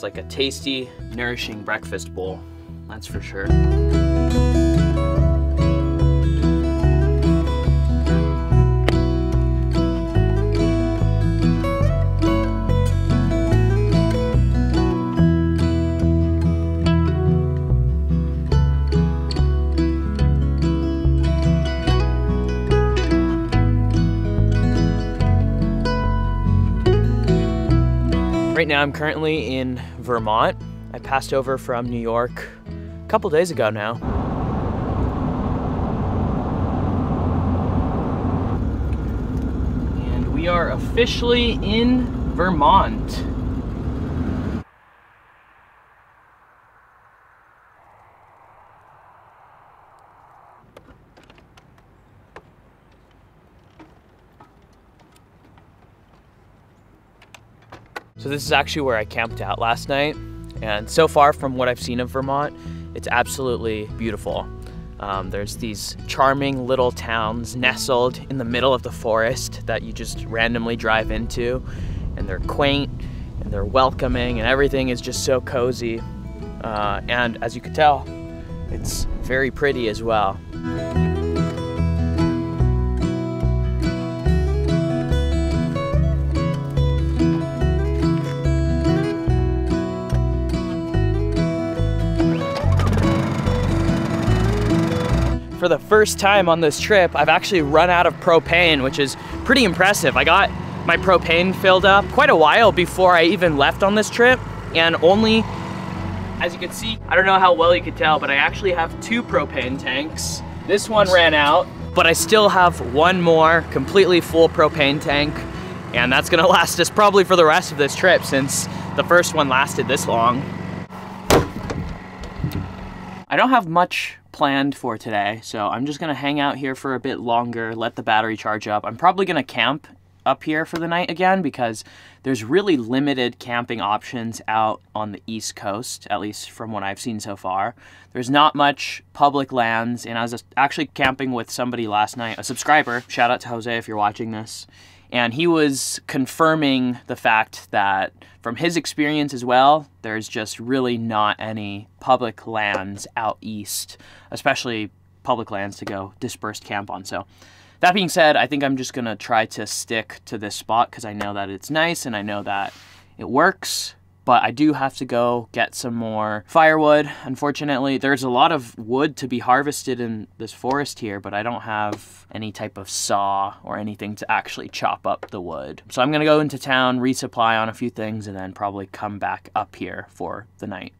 Looks like a tasty, nourishing breakfast bowl. That's for sure. Now, I'm currently in Vermont. I passed over from New York a couple days ago now. And we are officially in Vermont. So this is actually where I camped out last night. And so far from what I've seen of Vermont, it's absolutely beautiful. Um, there's these charming little towns nestled in the middle of the forest that you just randomly drive into. And they're quaint and they're welcoming and everything is just so cozy. Uh, and as you could tell, it's very pretty as well. For the first time on this trip, I've actually run out of propane, which is pretty impressive. I got my propane filled up quite a while before I even left on this trip, and only, as you can see, I don't know how well you could tell, but I actually have two propane tanks. This one ran out, but I still have one more completely full propane tank, and that's gonna last us probably for the rest of this trip since the first one lasted this long. I don't have much planned for today, so I'm just gonna hang out here for a bit longer, let the battery charge up. I'm probably gonna camp up here for the night again because there's really limited camping options out on the east coast, at least from what I've seen so far. There's not much public lands, and I was actually camping with somebody last night, a subscriber. Shout out to Jose if you're watching this. And he was confirming the fact that from his experience as well, there's just really not any public lands out east, especially public lands to go dispersed camp on. So that being said, I think I'm just gonna try to stick to this spot because I know that it's nice and I know that it works but I do have to go get some more firewood. Unfortunately, there's a lot of wood to be harvested in this forest here, but I don't have any type of saw or anything to actually chop up the wood. So I'm gonna go into town, resupply on a few things, and then probably come back up here for the night.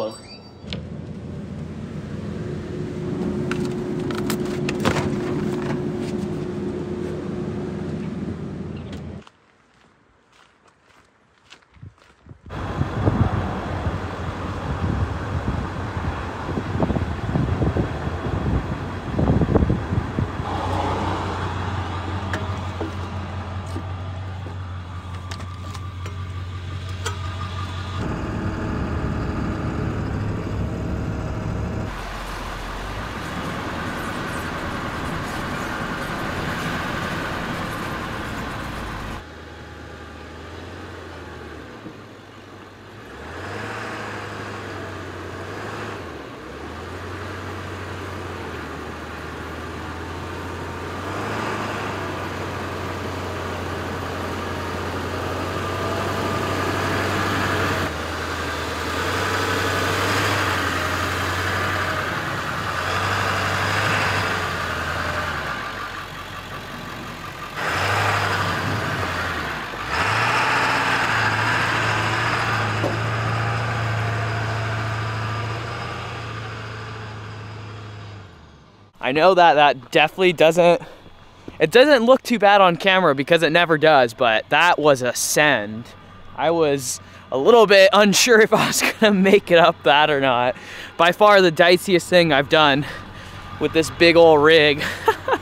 Hello. I know that that definitely doesn't, it doesn't look too bad on camera because it never does, but that was a send. I was a little bit unsure if I was gonna make it up that or not. By far the diciest thing I've done with this big old rig.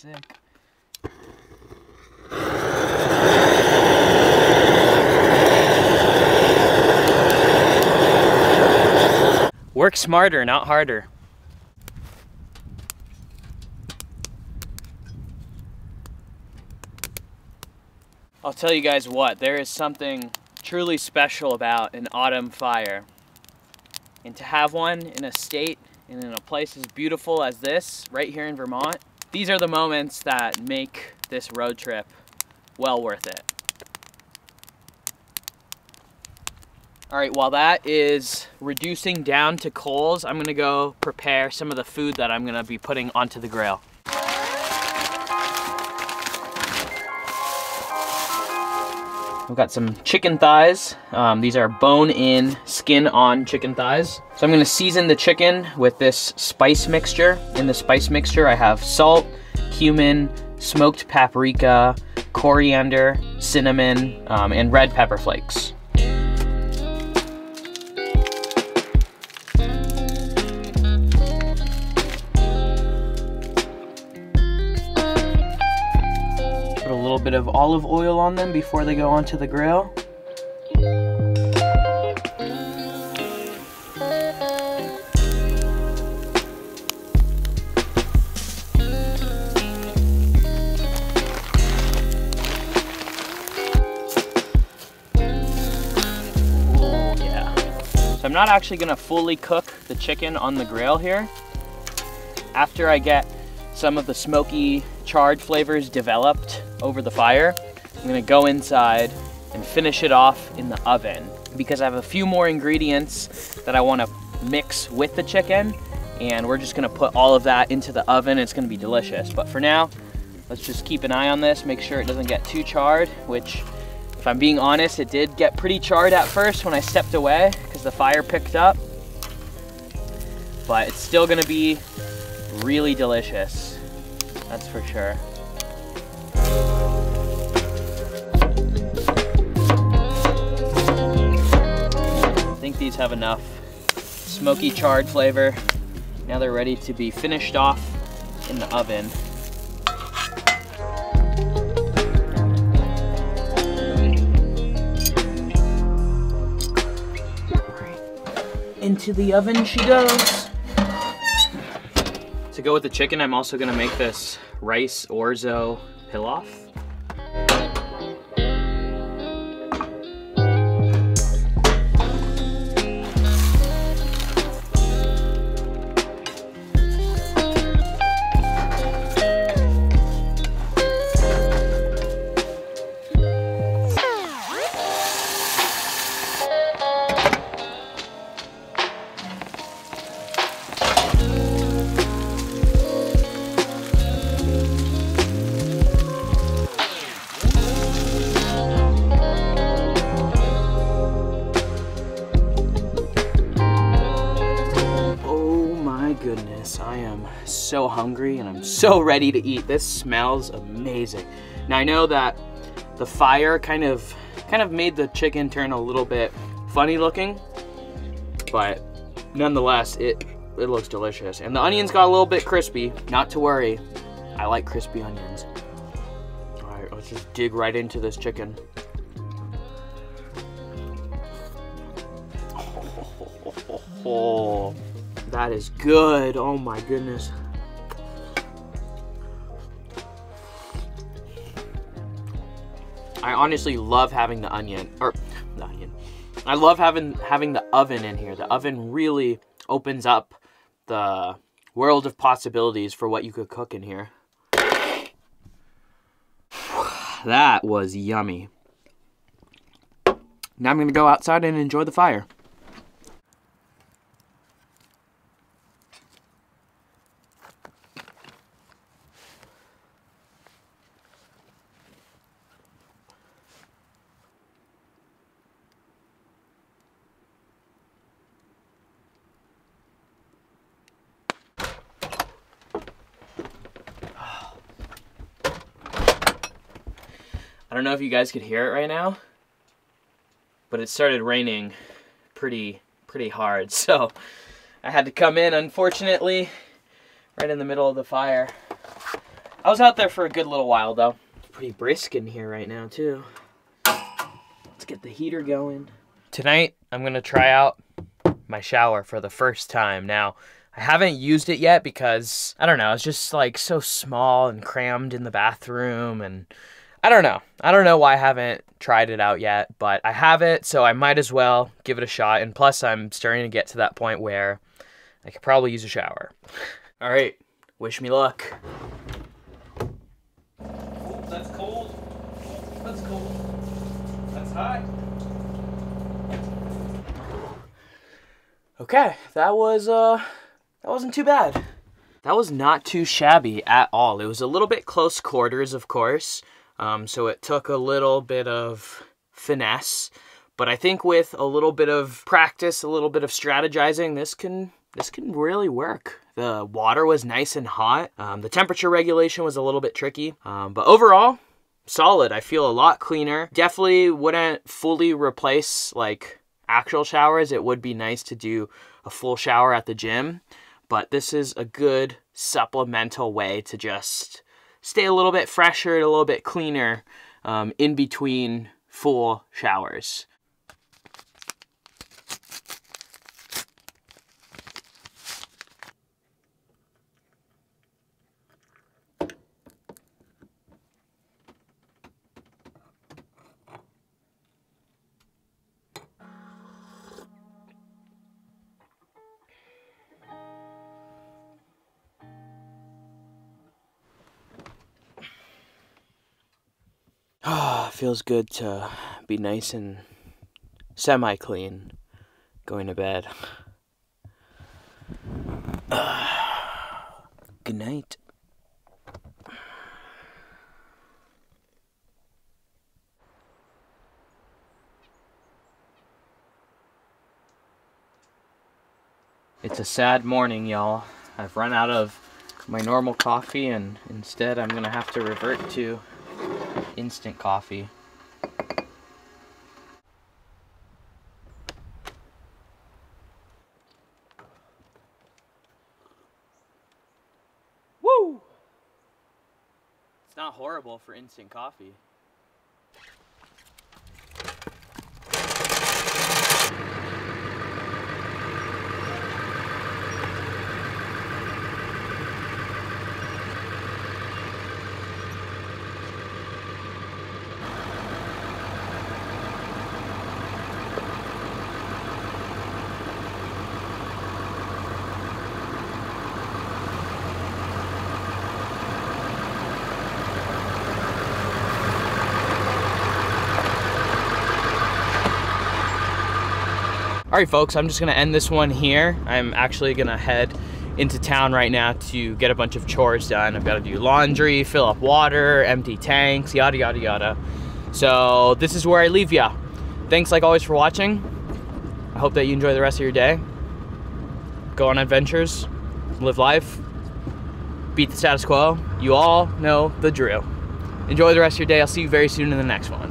sick. Work smarter, not harder. I'll tell you guys what, there is something truly special about an autumn fire. And to have one in a state and in a place as beautiful as this, right here in Vermont, these are the moments that make this road trip well worth it. All right, while that is reducing down to coals, I'm gonna go prepare some of the food that I'm gonna be putting onto the grill. We've got some chicken thighs. Um, these are bone-in, skin-on chicken thighs. So I'm gonna season the chicken with this spice mixture. In the spice mixture, I have salt, cumin, smoked paprika, coriander, cinnamon, um, and red pepper flakes. Bit of olive oil on them before they go onto the grill. So I'm not actually gonna fully cook the chicken on the grill here. After I get some of the smoky charred flavors developed over the fire, I'm gonna go inside and finish it off in the oven because I have a few more ingredients that I wanna mix with the chicken and we're just gonna put all of that into the oven. It's gonna be delicious. But for now, let's just keep an eye on this, make sure it doesn't get too charred, which if I'm being honest, it did get pretty charred at first when I stepped away because the fire picked up. But it's still gonna be really delicious. That's for sure. These have enough smoky charred flavor. Now they're ready to be finished off in the oven. Into the oven she goes. To go with the chicken, I'm also gonna make this rice orzo pilaf. So hungry and I'm so ready to eat. This smells amazing. Now I know that the fire kind of kind of made the chicken turn a little bit funny looking, but nonetheless, it it looks delicious. And the onions got a little bit crispy. Not to worry, I like crispy onions. All right, let's just dig right into this chicken. Oh, that is good. Oh my goodness. I honestly love having the onion, or the onion. I love having having the oven in here. The oven really opens up the world of possibilities for what you could cook in here. That was yummy. Now I'm gonna go outside and enjoy the fire. I don't know if you guys could hear it right now, but it started raining pretty pretty hard. So I had to come in, unfortunately, right in the middle of the fire. I was out there for a good little while though. Pretty brisk in here right now too. Let's get the heater going. Tonight I'm gonna try out my shower for the first time. Now I haven't used it yet because I don't know, it's just like so small and crammed in the bathroom and I don't know. I don't know why I haven't tried it out yet, but I have it, so I might as well give it a shot. And plus, I'm starting to get to that point where I could probably use a shower. All right, wish me luck. Oh, that's cold. That's cold. That's hot. Okay, that was uh that wasn't too bad. That was not too shabby at all. It was a little bit close quarters, of course. Um, so it took a little bit of finesse, but I think with a little bit of practice, a little bit of strategizing, this can this can really work. The water was nice and hot. Um, the temperature regulation was a little bit tricky, um, but overall, solid. I feel a lot cleaner. Definitely wouldn't fully replace like actual showers. It would be nice to do a full shower at the gym, but this is a good supplemental way to just stay a little bit fresher, a little bit cleaner um, in between full showers. Feels good to be nice and semi clean going to bed. good night. It's a sad morning, y'all. I've run out of my normal coffee and instead I'm gonna have to revert to instant coffee. Woo! It's not horrible for instant coffee. Right, folks, I'm just gonna end this one here. I'm actually gonna head into town right now to get a bunch of chores done. I've gotta do laundry, fill up water, empty tanks, yada, yada, yada. So this is where I leave ya. Thanks like always for watching. I hope that you enjoy the rest of your day. Go on adventures, live life, beat the status quo. You all know the drill. Enjoy the rest of your day. I'll see you very soon in the next one.